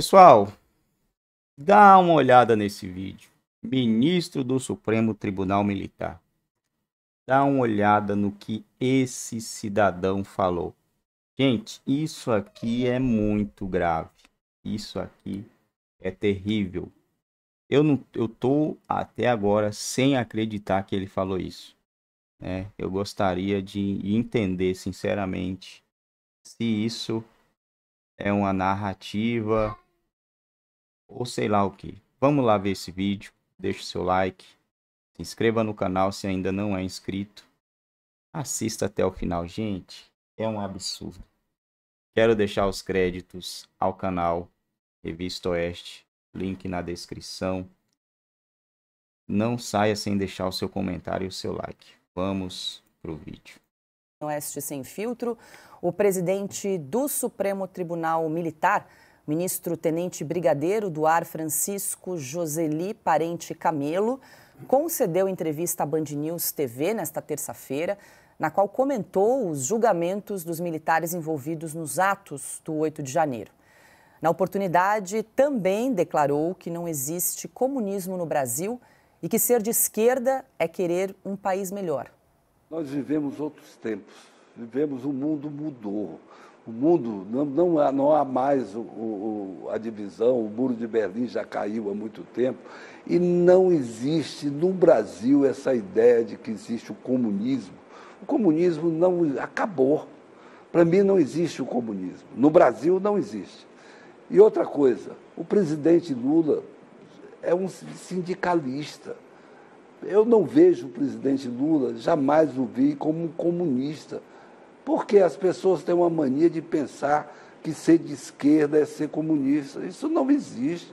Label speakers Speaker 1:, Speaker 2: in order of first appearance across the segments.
Speaker 1: Pessoal, dá uma olhada nesse vídeo. Ministro do Supremo Tribunal Militar. Dá uma olhada no que esse cidadão falou. Gente, isso aqui é muito grave. Isso aqui é terrível. Eu não, eu tô até agora sem acreditar que ele falou isso. Né? Eu gostaria de entender sinceramente se isso é uma narrativa ou sei lá o que. Vamos lá ver esse vídeo, deixe seu like, se inscreva no canal se ainda não é inscrito. Assista até o final, gente. É um absurdo. Quero deixar os créditos ao canal Revista Oeste, link na descrição. Não saia sem deixar o seu comentário e o seu like. Vamos pro vídeo.
Speaker 2: Oeste Sem Filtro, o presidente do Supremo Tribunal Militar, ministro tenente brigadeiro do ar Francisco Joseli Parente Camelo, concedeu entrevista à Band News TV nesta terça-feira, na qual comentou os julgamentos dos militares envolvidos nos atos do 8 de janeiro. Na oportunidade, também declarou que não existe comunismo no Brasil e que ser de esquerda é querer um país melhor.
Speaker 3: Nós vivemos outros tempos, vivemos, o mundo mudou. O mundo, não, não, há, não há mais o, o, a divisão, o muro de Berlim já caiu há muito tempo, e não existe no Brasil essa ideia de que existe o comunismo. O comunismo não acabou. Para mim não existe o comunismo. No Brasil não existe. E outra coisa, o presidente Lula é um sindicalista. Eu não vejo o presidente Lula, jamais o vi como um comunista, porque as pessoas têm uma mania de pensar que ser de esquerda é ser comunista. Isso não existe.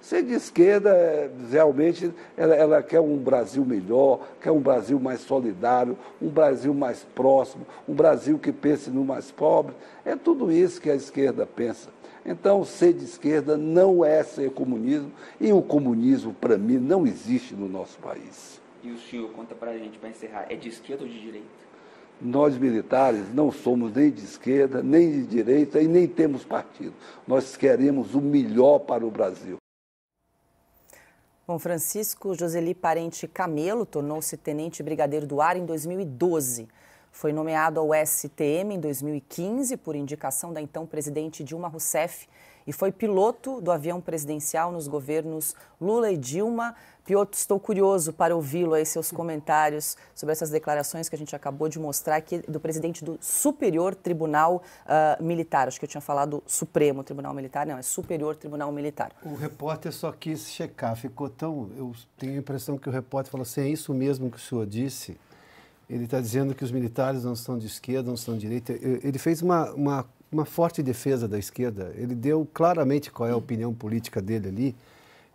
Speaker 3: Ser de esquerda, é, realmente, ela, ela, quer um Brasil melhor, quer um Brasil mais solidário, um Brasil mais próximo, um Brasil que pense no mais pobre. É tudo isso que a esquerda pensa. Então, ser de esquerda não é ser comunismo, e o comunismo, para mim, não existe no nosso país.
Speaker 4: E o senhor, conta para a gente, para encerrar, é de esquerda ou de direita?
Speaker 3: Nós, militares, não somos nem de esquerda, nem de direita e nem temos partido. Nós queremos o melhor para o Brasil.
Speaker 2: Bom, Francisco Joseli Parente Camelo tornou-se tenente brigadeiro do ar em 2012. Foi nomeado ao STM em 2015 por indicação da então presidente Dilma Rousseff e foi piloto do avião presidencial nos governos Lula e Dilma. Piotr, estou curioso para ouvi-lo aí, seus comentários sobre essas declarações que a gente acabou de mostrar aqui do presidente do Superior Tribunal uh, Militar. Acho que eu tinha falado Supremo Tribunal Militar, não, é Superior Tribunal Militar.
Speaker 5: O repórter só quis checar, ficou tão. Eu tenho a impressão que o repórter falou assim: é isso mesmo que o senhor disse? Ele está dizendo que os militares não são de esquerda, não são de direita. Ele fez uma, uma, uma, forte defesa da esquerda. Ele deu claramente qual é a opinião política dele ali.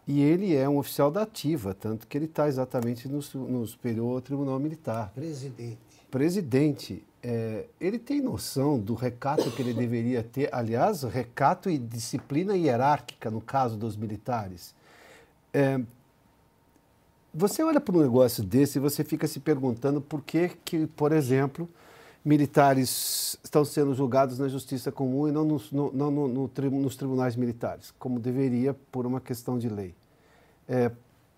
Speaker 5: E ele é um oficial da ativa, tanto que ele está exatamente no, no Superior Tribunal Militar.
Speaker 6: Presidente.
Speaker 5: Presidente. É, ele tem noção do recato que ele deveria ter, aliás, recato e disciplina hierárquica no caso dos militares. É, você olha para um negócio desse e você fica se perguntando por que, que por exemplo, militares estão sendo julgados na justiça comum e não, nos, no, não no, no, nos tribunais militares, como deveria por uma questão de lei. É,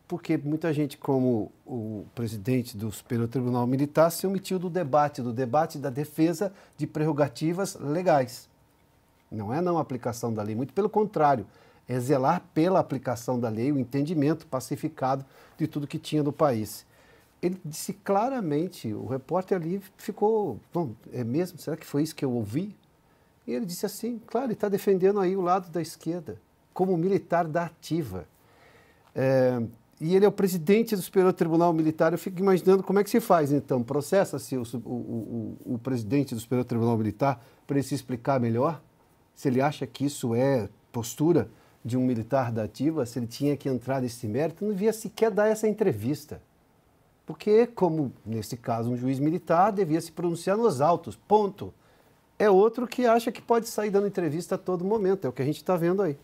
Speaker 5: porque muita gente, como o presidente do Superior Tribunal Militar, se omitiu do debate, do debate da defesa de prerrogativas legais. Não é não aplicação da lei, muito pelo contrário é zelar pela aplicação da lei, o entendimento pacificado de tudo que tinha no país. Ele disse claramente, o repórter ali ficou, bom, é mesmo? Será que foi isso que eu ouvi? E ele disse assim, claro, ele está defendendo aí o lado da esquerda, como militar da ativa. É, e ele é o presidente do Superior Tribunal Militar. Eu fico imaginando como é que se faz, então. Processa-se o, o, o, o, presidente do Superior Tribunal Militar para ele se explicar melhor? Se ele acha que isso é postura de um militar da ativa, se ele tinha que entrar nesse mérito, não devia sequer dar essa entrevista. Porque, como nesse caso um juiz militar, devia se pronunciar nos autos, ponto. É outro que acha que pode sair dando entrevista a todo momento, é o que a gente está vendo aí.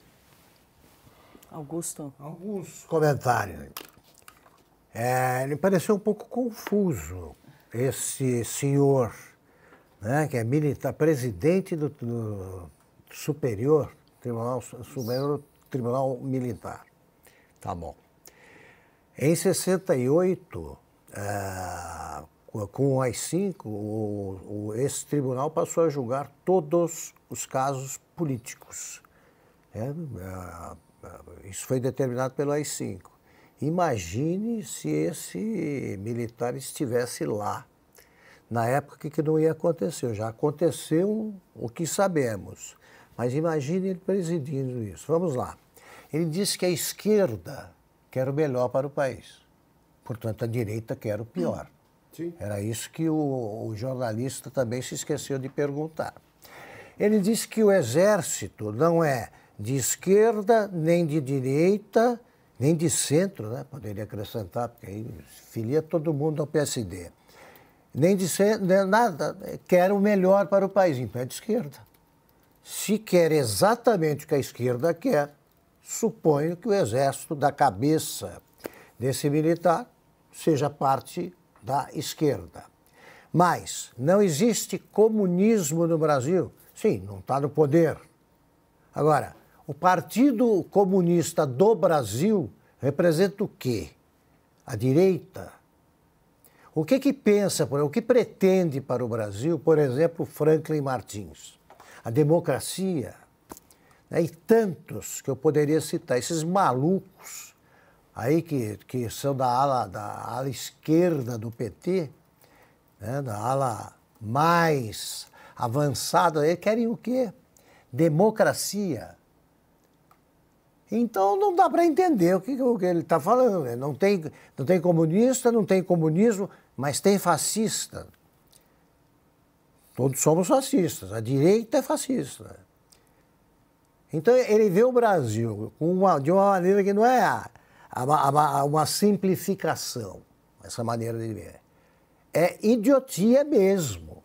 Speaker 2: Augusto.
Speaker 6: Alguns comentários. É, ele pareceu um pouco confuso, esse senhor, né, que é militar, presidente do, do superior Tribunal Supremo Tribunal Militar. Tá bom. Em 68, ah, com o AI-5, o, o, esse tribunal passou a julgar todos os casos políticos. É, ah, isso foi determinado pelo AI-5. Imagine se esse militar estivesse lá. Na época que não ia acontecer. Já aconteceu o que sabemos. Mas imagine ele presidindo isso. Vamos lá. Ele disse que a esquerda quer o melhor para o país. Portanto, a direita quer o pior. Sim. Era isso que o, o jornalista também se esqueceu de perguntar. Ele disse que o exército não é de esquerda, nem de direita, nem de centro, né? poderia acrescentar, porque aí filia todo mundo ao PSD. Nem de centro, nada, quer o melhor para o país, então é de esquerda. Se quer exatamente o que a esquerda quer, suponho que o exército da cabeça desse militar seja parte da esquerda. Mas não existe comunismo no Brasil? Sim, não está no poder. Agora, o Partido Comunista do Brasil representa o quê? A direita. O que que pensa, o que pretende para o Brasil, por exemplo, Franklin Martins? A democracia. Né? E tantos que eu poderia citar, esses malucos aí que, que são da ala, da ala esquerda do PT, né? da ala mais avançada, eles querem o quê? Democracia. Então não dá para entender o que, o que ele está falando. Né? Não tem, não tem comunista, não tem comunismo, mas tem fascista. Todos somos fascistas. A direita é fascista. Então ele vê o Brasil uma, de uma maneira que não é a, a, a, uma simplificação, essa maneira de ver. É idiotia mesmo.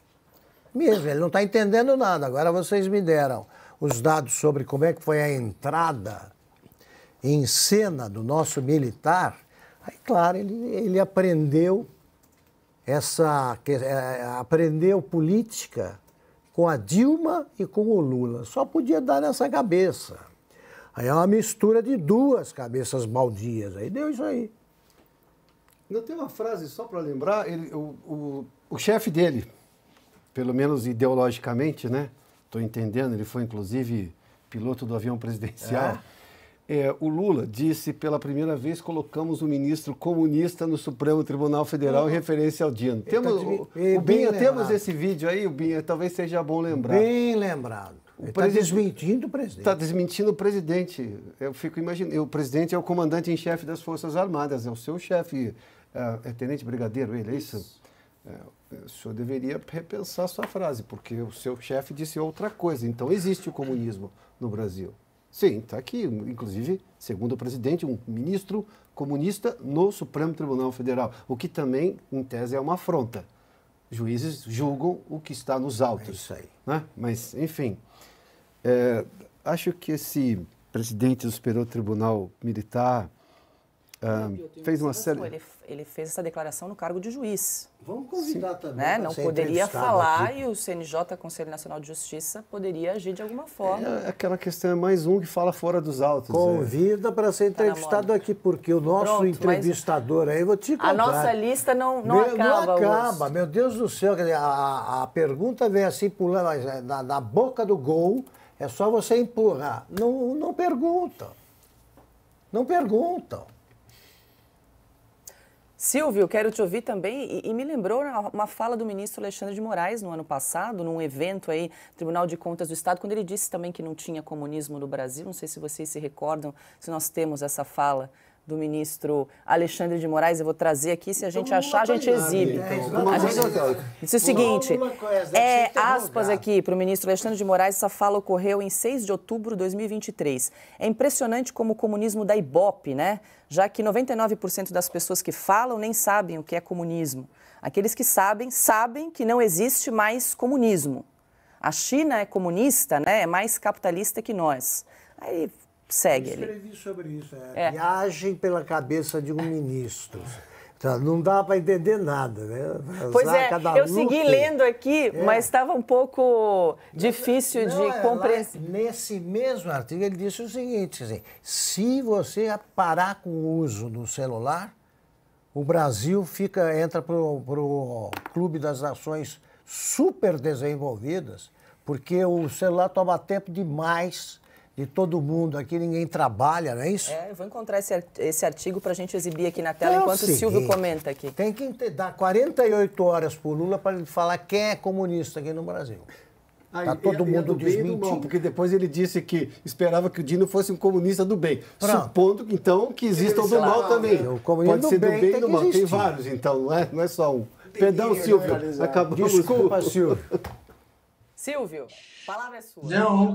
Speaker 6: Mesmo, ele não está entendendo nada. Agora vocês me deram os dados sobre como é que foi a entrada em cena do nosso militar, aí, claro, ele, ele aprendeu essa. É, aprendeu política com a Dilma e com o Lula. Só podia dar nessa cabeça. Aí é uma mistura de duas cabeças baldias. Aí deu isso aí.
Speaker 5: Não tem uma frase só para lembrar, ele, o, o, o chefe dele, pelo menos ideologicamente, né? Estou entendendo, ele foi inclusive piloto do avião presidencial. É é, o Lula disse pela primeira vez colocamos um ministro comunista no Supremo Tribunal Federal uhum. em referência ao Dino. Temos, tá o, o Binha, temos esse vídeo aí, o Binha, talvez seja bom lembrar.
Speaker 6: Bem lembrado. Está desmentindo o presidente.
Speaker 5: Está desmentindo o presidente. Eu fico imaginando. O presidente é o comandante em chefe das Forças Armadas, é o seu chefe, é, é tenente brigadeiro, ele, é isso? É, o senhor deveria repensar sua frase, porque o seu chefe disse outra coisa. Então existe o comunismo no Brasil. Sim, está aqui, inclusive, segundo o presidente, um ministro comunista no Supremo Tribunal Federal, o que também, em tese, é uma afronta. Juízes julgam o que está nos autos. É
Speaker 6: isso aí.
Speaker 5: Né? Mas, enfim, é, acho que esse presidente do Superior Tribunal Militar ah, fez uma série.
Speaker 2: Ele, ele, fez essa declaração no cargo de juiz.
Speaker 6: Vamos convidar Sim. também.
Speaker 2: Né? Não poderia falar aqui. e o CNJ, Conselho Nacional de Justiça, poderia agir de alguma forma.
Speaker 5: É, aquela questão é mais um que fala fora dos autos.
Speaker 6: Convida é. para ser tá entrevistado tá aqui, porque o nosso Pronto, entrevistador aí, vou te contar.
Speaker 2: A nossa lista não, não meu, acaba.
Speaker 6: Não acaba, meu Deus do céu. A, a pergunta vem assim pulando é, na, na boca do gol, é só você empurrar. Não, não perguntam. Não perguntam.
Speaker 2: Silvio, quero te ouvir também, e, e, me lembrou uma fala do ministro Alexandre de Moraes no ano passado, num evento aí, Tribunal de Contas do Estado, quando ele disse também que não tinha comunismo no Brasil. Não sei se vocês se recordam, se nós temos essa fala do ministro Alexandre de Moraes. Eu vou trazer aqui, se a gente então, achar, a gente exibe. Então, a gente... Disse o seguinte, é, aspas aqui para o ministro Alexandre de Moraes, essa fala ocorreu em 6 de outubro de 2023. É impressionante como o comunismo da Ibope, né? Já que 99% das pessoas que falam nem sabem o que é comunismo. Aqueles que sabem, sabem que não existe mais comunismo. A China é comunista, né? É mais capitalista que nós. Aí segue
Speaker 6: ele. Eu escrevi sobre isso. É, é. Viagem pela cabeça de um ministro. Então, não dá para entender nada, né?
Speaker 2: Pois é, eu segui lendo aqui, é. mas estava um pouco difícil não, de é, compreender.
Speaker 6: Nesse mesmo artigo, ele disse o seguinte: assim, se você parar com o uso do celular, o Brasil fica entra para o Clube das Nações super desenvolvidas, porque o celular toma tempo demais de todo mundo aqui, ninguém trabalha, não é isso?
Speaker 2: É, eu vou encontrar esse, esse artigo para a gente exibir aqui na tela é enquanto o Silvio comenta aqui.
Speaker 6: Tem que dar 48 horas para o Lula para ele falar quem é comunista aqui no Brasil.
Speaker 5: Está todo é, mundo é desmentindo. porque depois ele disse que esperava que o Dino fosse um comunista do bem. Pronto. Supondo, então, que exista o do mal também. O Pode ser do bem e do mal. Tem vários, então, não é, não é só um. Perdão, Silvio. Acabamos.
Speaker 6: Desculpa, Silvio.
Speaker 2: Silvio, palavra é sua.
Speaker 7: Não,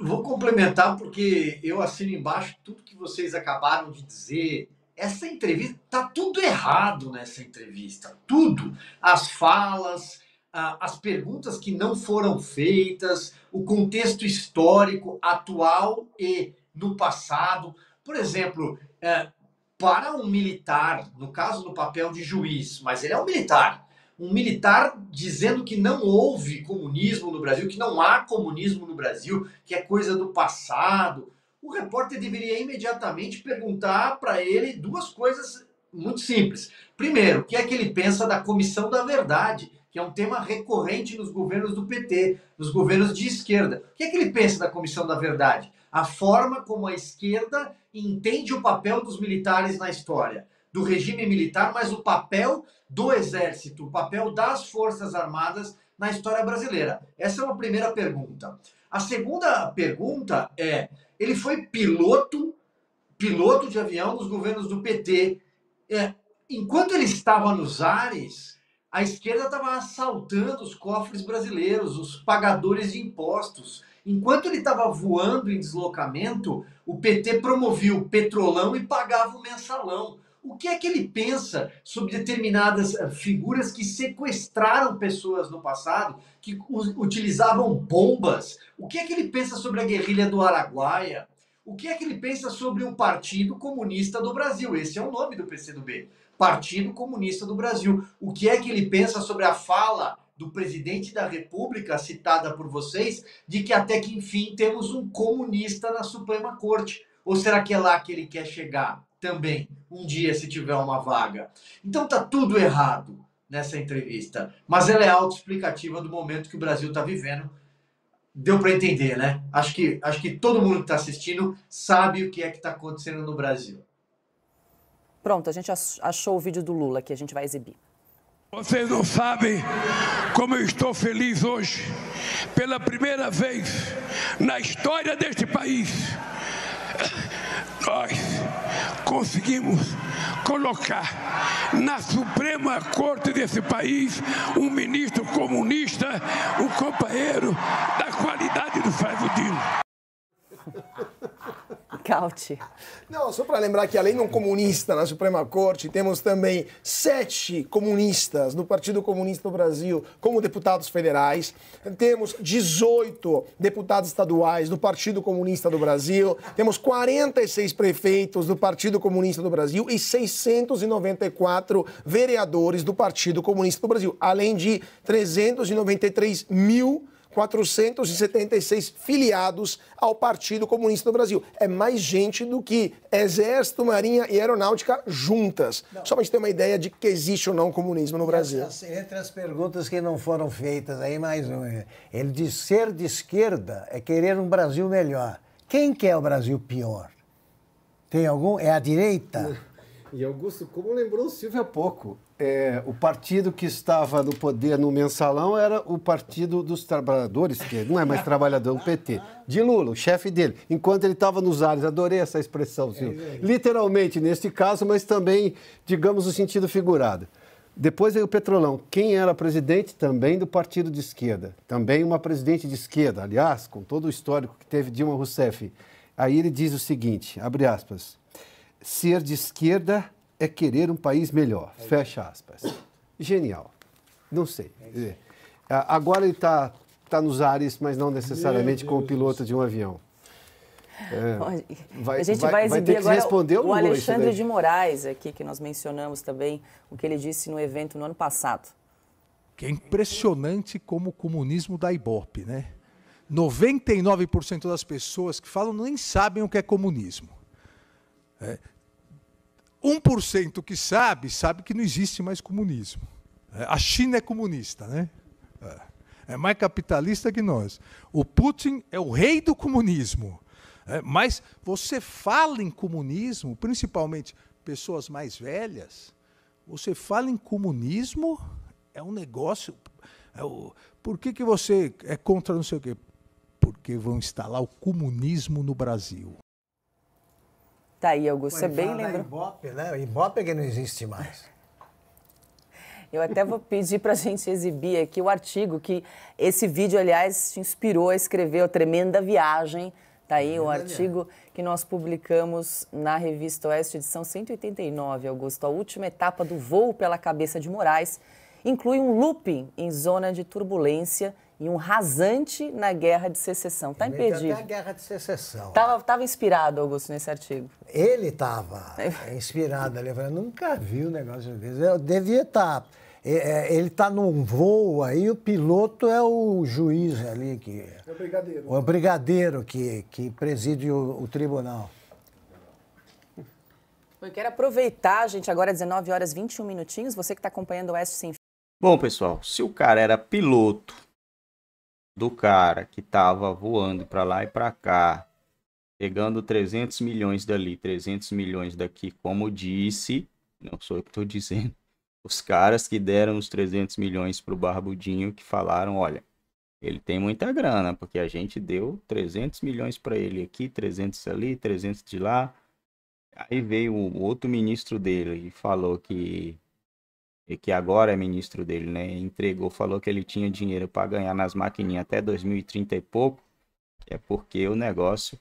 Speaker 7: vou complementar porque eu assino embaixo tudo que vocês acabaram de dizer. Essa entrevista, tá tudo errado nessa entrevista. Tudo. As falas, as perguntas que não foram feitas, o contexto histórico atual e no passado. Por exemplo, é, para um militar, no caso no papel de juiz, mas ele é um militar, um militar dizendo que não houve comunismo no Brasil, que não há comunismo no Brasil, que é coisa do passado. O repórter deveria imediatamente perguntar para ele duas coisas muito simples. Primeiro, o que é que ele pensa da Comissão da Verdade, que é um tema recorrente nos governos do PT, nos governos de esquerda. O que é que ele pensa da Comissão da Verdade? A forma como a esquerda entende o papel dos militares na história do regime militar, mas o papel do exército, o papel das Forças Armadas na história brasileira? Essa é uma primeira pergunta. A segunda pergunta é: ele foi piloto, piloto de avião nos governos do PT. É, enquanto ele estava nos ares, a esquerda estava assaltando os cofres brasileiros, os pagadores de impostos. Enquanto ele estava voando em deslocamento, o PT promovia o petrolão e pagava o mensalão. O que é que ele pensa sobre determinadas eh, figuras que sequestraram pessoas no passado, que utilizavam bombas? O que é que ele pensa sobre a guerrilha do Araguaia? O que é que ele pensa sobre o Partido Comunista do Brasil? Esse é o nome do PCdoB. Partido Comunista do Brasil. O que é que ele pensa sobre a fala do presidente da República, citada por vocês, de que até que enfim temos um comunista na Suprema Corte? Ou será que é lá que ele quer chegar? Também, um dia, se tiver uma vaga. Então tá tudo errado nessa entrevista. Mas ela é autoexplicativa do momento que o Brasil está vivendo. Deu para entender, né? Acho que, acho que todo mundo que está assistindo sabe o que é que está acontecendo no Brasil.
Speaker 2: Pronto, a gente achou o vídeo do Lula que a gente vai exibir.
Speaker 8: Vocês não sabem como eu estou feliz hoje. Pela primeira vez na história deste país, nós conseguimos colocar na Suprema Corte desse país um ministro comunista, um companheiro da qualidade do Flávio Dino.
Speaker 2: Caute.
Speaker 9: Não, só para lembrar que além de um comunista na Suprema Corte, temos também sete comunistas no Partido Comunista do Brasil como deputados federais. Temos 18 deputados estaduais do Partido Comunista do Brasil. Temos 46 prefeitos do Partido Comunista do Brasil e 694 vereadores do Partido Comunista do Brasil, além de 393 mil 476 filiados ao Partido Comunista do Brasil. É mais gente do que Exército, Marinha e Aeronáutica juntas. Não. Só para a gente ter uma ideia de que existe ou não comunismo no Brasil.
Speaker 6: entre as perguntas que não foram feitas, aí mais uma. Ele diz ser de esquerda é querer um Brasil melhor. Quem quer o Brasil pior? Tem algum? É a direita?
Speaker 5: E Augusto, como lembrou o Silvio há pouco, é, o partido que estava no poder no mensalão era o Partido dos Trabalhadores, que não é mais trabalhador, o PT, de Lula, o chefe dele, enquanto ele estava nos ares. Adorei essa expressão, Silvio. Literalmente, neste caso, mas também, digamos, no sentido figurado. Depois veio o Petrolão. Quem era presidente? Também do partido de esquerda. Também uma presidente de esquerda, aliás, com todo o histórico que teve Dilma Rousseff. Aí ele diz o seguinte, abre aspas, ser de esquerda é querer um país melhor. Fecha aspas. Genial. Não sei. É. Agora ele está tá nos ares, mas não necessariamente como piloto de um avião.
Speaker 2: É, vai, a gente vai, vai exibir vai agora o Alexandre de Moraes aqui, que nós mencionamos também, o que ele disse no evento no ano passado.
Speaker 10: Que é impressionante como o comunismo dá ibope, né? 99% das pessoas que falam nem sabem o que é comunismo. É, 1% que sabe, sabe que não existe mais comunismo. É, a China é comunista, né? É, é mais capitalista que nós. O Putin é o rei do comunismo. É, mas você fala em comunismo, principalmente pessoas mais velhas, você fala em comunismo, é um negócio. É o, por que, que você é contra não sei o quê? Porque vão instalar o comunismo no Brasil.
Speaker 2: Tá aí, Augusto, você bem lembra.
Speaker 6: Ibope, né? Ibope é que não existe mais.
Speaker 2: Eu até vou pedir para a gente exibir aqui o artigo que esse vídeo, aliás, te inspirou a escrever a Tremenda Viagem. Tá aí o artigo que nós publicamos na revista Oeste, edição 189, Augusto. A última etapa do voo pela cabeça de Moraes inclui um looping em zona de turbulência e um rasante na guerra de secessão. Está impedido.
Speaker 6: Até a guerra de secessão.
Speaker 2: Estava inspirado, Augusto, nesse artigo.
Speaker 6: Ele estava inspirado ali. Eu nunca vi um negócio desse. Eu devia estar. Tá, é, é, ele está num voo aí, o piloto é o juiz ali. Que,
Speaker 9: é o brigadeiro.
Speaker 6: O brigadeiro que, que preside o, o tribunal.
Speaker 2: Eu quero aproveitar, gente, agora 19 horas 21 minutinhos, você que está acompanhando o Oeste Sem
Speaker 1: Bom, pessoal, se o cara era piloto do cara que estava voando para lá e para cá, pegando 300 milhões dali, 300 milhões daqui, como disse, não sou eu que estou dizendo, os caras que deram os 300 milhões para o Barbudinho que falaram, olha, ele tem muita grana, porque a gente deu 300 milhões para ele aqui, 300 ali, 300 de lá. Aí veio o outro ministro dele e falou que e que agora é ministro dele, né? Entregou, falou que ele tinha dinheiro para ganhar nas maquininhas até 2030 e pouco, é porque o negócio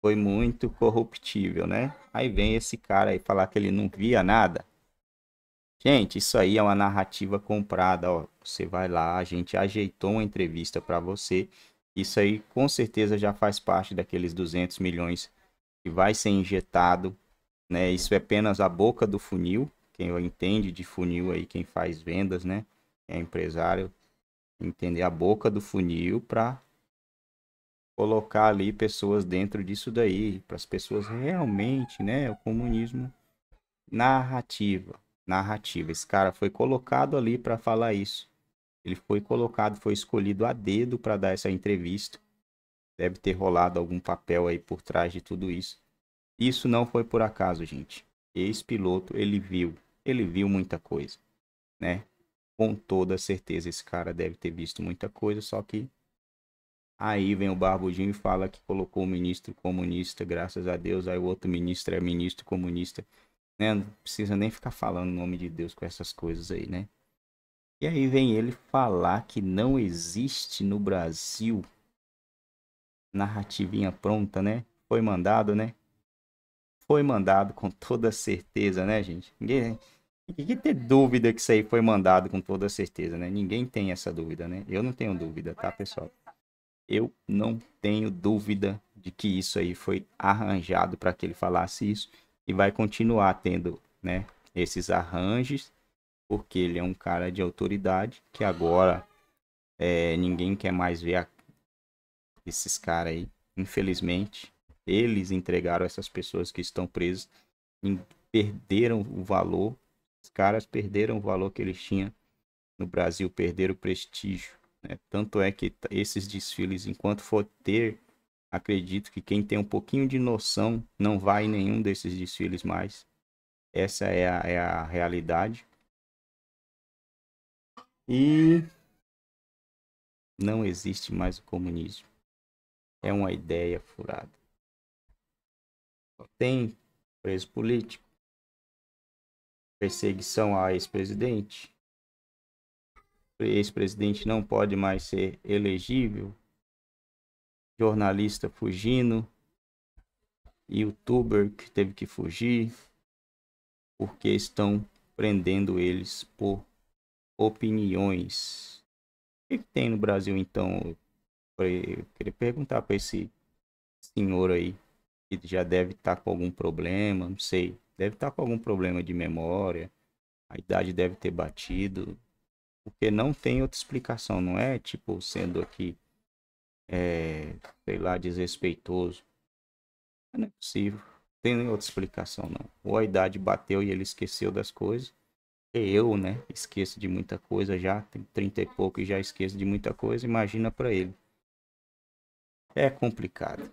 Speaker 1: foi muito corruptível, né? Aí vem esse cara aí falar que ele não via nada. Gente, isso aí é uma narrativa comprada, ó. Você vai lá, a gente ajeitou uma entrevista para você. Isso aí com certeza já faz parte daqueles 200 milhões que vai ser injetado, né? Isso é apenas a boca do funil quem entende de funil aí, quem faz vendas, né? é empresário, entender a boca do funil para colocar ali pessoas dentro disso daí, para as pessoas realmente, né? O comunismo narrativa, narrativa. Esse cara foi colocado ali para falar isso. Ele foi colocado, foi escolhido a dedo para dar essa entrevista. Deve ter rolado algum papel aí por trás de tudo isso. Isso não foi por acaso, gente. Esse piloto, ele viu ele viu muita coisa, né? Com toda certeza esse cara deve ter visto muita coisa, só que aí vem o Barbudinho e fala que colocou o ministro comunista, graças a Deus, aí o outro ministro é ministro comunista, né? Não precisa nem ficar falando o nome de Deus com essas coisas aí, né? E aí vem ele falar que não existe no Brasil narrativinha pronta, né? Foi mandado, né? Foi mandado com toda certeza, né, gente? Ninguém, tem que ter dúvida que isso aí foi mandado com toda certeza, né? Ninguém tem essa dúvida, né? Eu não tenho dúvida, tá, pessoal? Eu não tenho dúvida de que isso aí foi arranjado para que ele falasse isso e vai continuar tendo, né, esses arranjos, porque ele é um cara de autoridade que agora é, ninguém quer mais ver a... esses caras aí. Infelizmente, eles entregaram essas pessoas que estão presas, perderam o valor caras perderam o valor que eles tinham no Brasil, perderam o prestígio. Né? Tanto é que esses desfiles, enquanto for ter, acredito que quem tem um pouquinho de noção não vai em nenhum desses desfiles mais. Essa é a, é a realidade. E não existe mais o comunismo. É uma ideia furada. Tem preso político perseguição a ex-presidente. Ex-presidente não pode mais ser elegível. Jornalista fugindo. Youtuber que teve que fugir porque estão prendendo eles por opiniões. O que, que tem no Brasil então? Eu queria perguntar para esse senhor aí, que já deve estar com algum problema, não sei. Deve estar com algum problema de memória. A idade deve ter batido. Porque não tem outra explicação, não é tipo sendo aqui, é, sei lá, desrespeitoso. Não é possível. Não tem nem outra explicação, não. Ou a idade bateu e ele esqueceu das coisas. Eu, né, esqueço de muita coisa já. Tem 30 e pouco e já esqueço de muita coisa. Imagina para ele. É complicado.